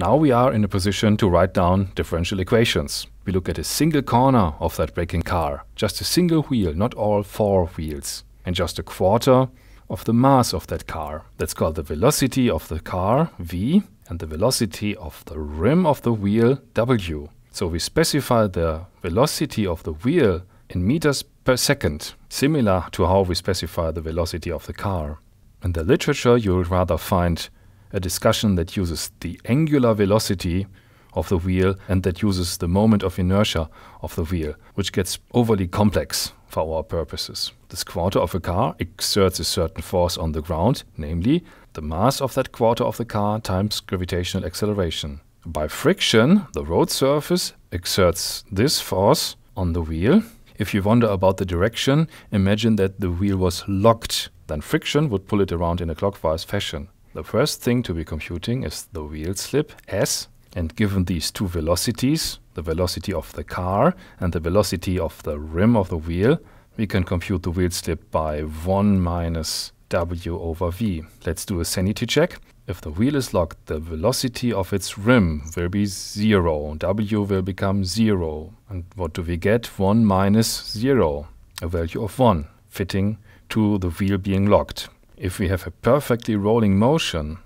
Now we are in a position to write down differential equations. We look at a single corner of that braking car, just a single wheel, not all four wheels, and just a quarter of the mass of that car. That's called the velocity of the car, v, and the velocity of the rim of the wheel, w. So we specify the velocity of the wheel in meters per second, similar to how we specify the velocity of the car. In the literature, you'll rather find a discussion that uses the angular velocity of the wheel and that uses the moment of inertia of the wheel, which gets overly complex for our purposes. This quarter of a car exerts a certain force on the ground, namely the mass of that quarter of the car times gravitational acceleration. By friction, the road surface exerts this force on the wheel. If you wonder about the direction, imagine that the wheel was locked. Then friction would pull it around in a clockwise fashion. The first thing to be computing is the wheel slip, S, and given these two velocities, the velocity of the car and the velocity of the rim of the wheel, we can compute the wheel slip by 1 minus w over v. Let's do a sanity check. If the wheel is locked, the velocity of its rim will be 0. w will become 0. And what do we get? 1 minus 0, a value of 1, fitting to the wheel being locked. If we have a perfectly rolling motion,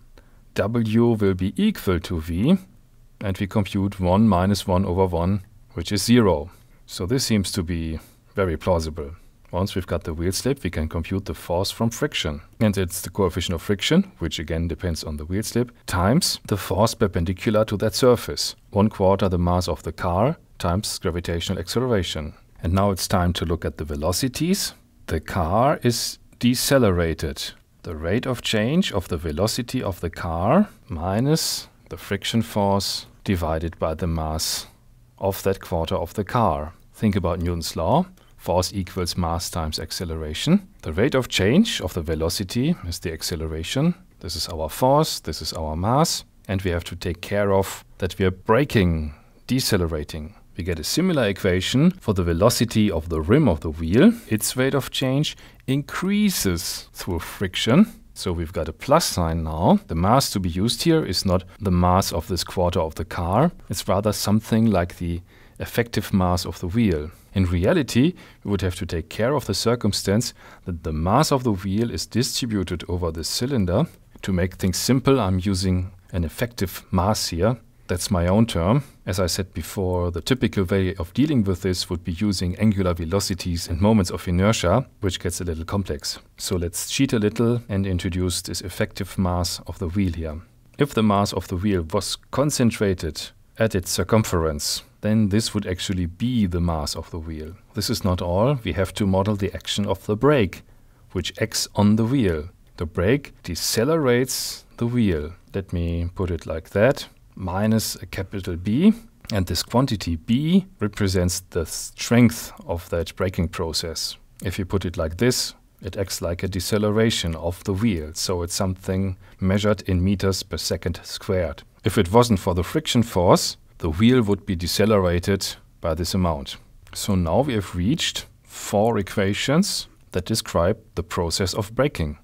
w will be equal to v, and we compute 1 minus 1 over 1, which is 0. So this seems to be very plausible. Once we've got the wheel slip, we can compute the force from friction. And it's the coefficient of friction, which again depends on the wheel slip, times the force perpendicular to that surface. One quarter the mass of the car times gravitational acceleration. And now it's time to look at the velocities. The car is decelerated. The rate of change of the velocity of the car minus the friction force divided by the mass of that quarter of the car. Think about Newton's law. Force equals mass times acceleration. The rate of change of the velocity is the acceleration. This is our force, this is our mass, and we have to take care of that we are braking, decelerating. We get a similar equation for the velocity of the rim of the wheel. Its rate of change increases through friction so we've got a plus sign now. The mass to be used here is not the mass of this quarter of the car. It's rather something like the effective mass of the wheel. In reality, we would have to take care of the circumstance that the mass of the wheel is distributed over the cylinder. To make things simple, I'm using an effective mass here. That's my own term. As I said before, the typical way of dealing with this would be using angular velocities and moments of inertia, which gets a little complex. So let's cheat a little and introduce this effective mass of the wheel here. If the mass of the wheel was concentrated at its circumference, then this would actually be the mass of the wheel. This is not all. We have to model the action of the brake, which acts on the wheel. The brake decelerates the wheel. Let me put it like that minus a capital B. And this quantity B represents the strength of that braking process. If you put it like this, it acts like a deceleration of the wheel, so it's something measured in meters per second squared. If it wasn't for the friction force, the wheel would be decelerated by this amount. So now we have reached four equations that describe the process of braking.